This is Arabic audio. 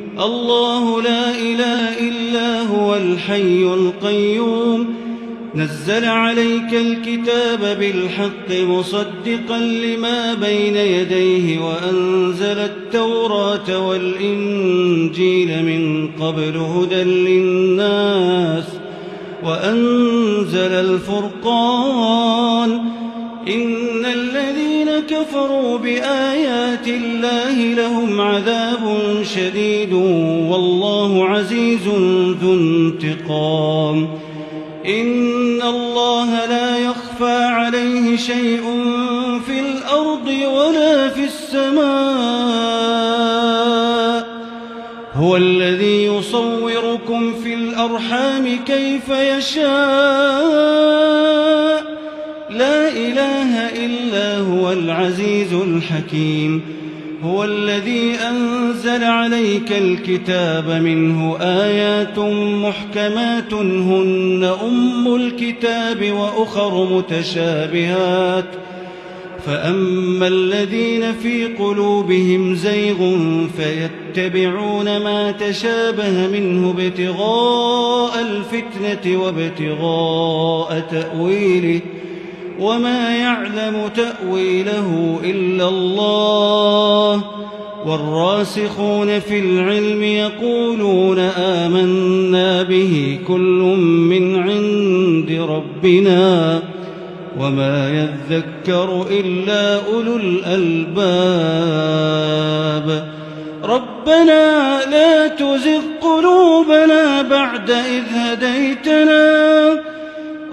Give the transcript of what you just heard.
الله لا إله إلا هو الحي القيوم. نزل عليك الكتاب بالحق مصدقا لما بين يديه وأنزل التوراة والإنجيل من قبل هدى للناس وأنزل الفرقان. إن الذين كفروا بآيات الله لهم عذاب شديد والله عزيز ذو انتقام. إن الله لا يخفى عليه شيء في الأرض ولا في السماء. هو الذي يصوركم في الأرحام كيف يشاء. إلا هو العزيز الحكيم هو الذي أنزل عليك الكتاب منه آيات محكمات هن أم الكتاب وأخر متشابهات. فأما الذين في قلوبهم زيغ فيتبعون ما تشابه منه ابتغاء الفتنة وابتغاء تأويله. وما يعلم تأويله إلا الله. والراسخون في العلم يقولون آمنا به كل من عند ربنا. وما يذكر إلا أولو الألباب. ربنا لا تزغ قلوبنا بعد إذ هديتنا.